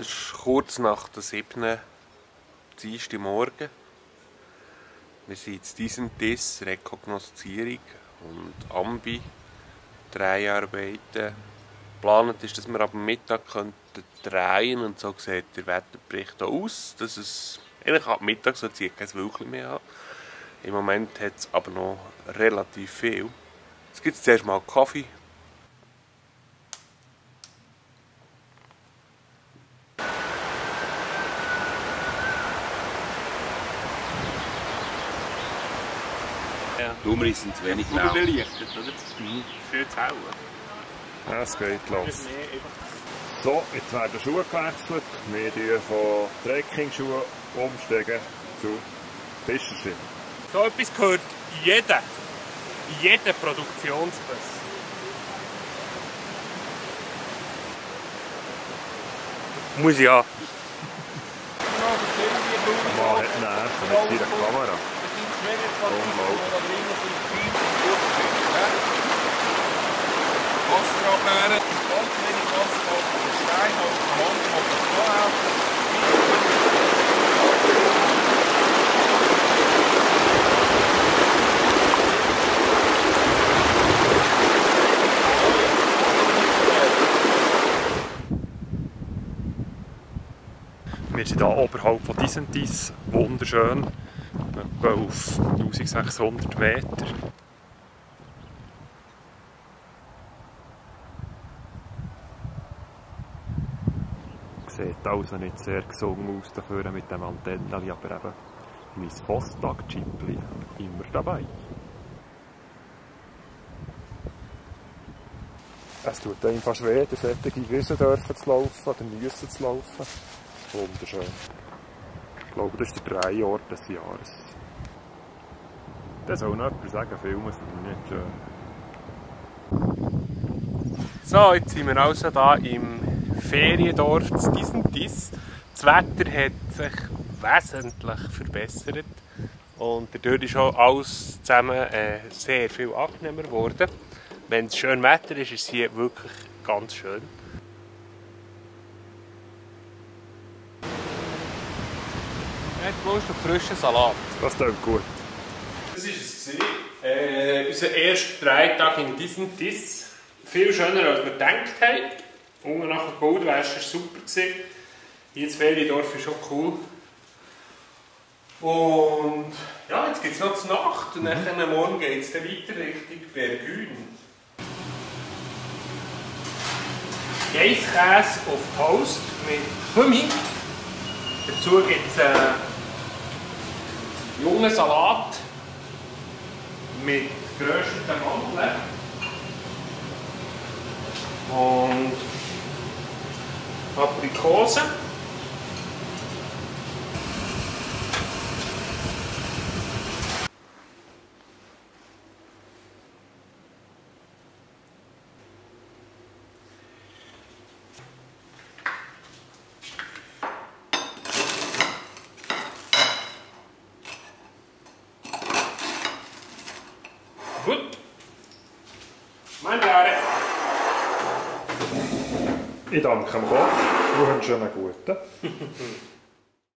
Es ist kurz nach der 7. Dienstag Morgen. Wir sind jetzt diesen Diss, Rekognoszierung und Ambi, Dreiarbeiten. Geplant ist, dass wir ab Mittag könnten drehen und so sieht der Wetterbericht aus, dass es eigentlich ab Mittag so zieht kein wirklich mehr haben. Im Moment hat es aber noch relativ viel. Jetzt gibt es zuerst mal Kaffee Ja. Darum sind es wenig genau. Überbelichtet, oder? Mhm. Schön zu hell. Ja, es geht los. So, jetzt werden Schuhe gewechselt. Wir gehen von Trekking-Schuhen umsteigen zu Fischerschuhen. So etwas gehört jeder. Jeder Produktionsbus. Muss ja. Der Mann hat Nerven mit seiner Kamera. Wasserabwehren, ganz wenig Wasser auf den Stein, auf den Hand, auf den Vorhaut. Wir sind hier oberhalb von Disentis, wunderschön, etwa auf 1600 Meter. Sieht also nicht sehr gesungen aus dafür mit dem Antenneli, aber eben mein Vostag-Chipli immer dabei. Es tut einfach schwer, durch solche Wiesen dürfen zu laufen oder müssen zu laufen. Wunderschön. Ich glaube, das ist der Drehort des Jahres. Das soll noch jemand sagen, Filme sind nicht schön. So, jetzt sind wir also da im Feriendorf Disentis. Das Wetter hat sich wesentlich verbessert und dadurch ist auch alles zusammen äh, sehr viel angenehmer geworden. Wenn es schön Wetter ist, ist es hier wirklich ganz schön. Jetzt Lust auf frischen Salat. Das klingt gut. Das war es. Äh, unser erster Dreitag in diesem Diss. Viel schöner als wir gedacht haben. Unten nach der Goldwäsche war super. Gewesen. Hier das Feriendorf ist schon cool. Und ja, jetzt gibt es noch die Nacht und dann morgen geht es weiter Richtung Bergün. Geisskäse auf Toast mit Kümmel. Dazu gibt es äh, jungen Salat mit gerösteten Mandeln und Aprikosen. Gut. Mangiare. Ich danke dem Koch, wünschst einen guten.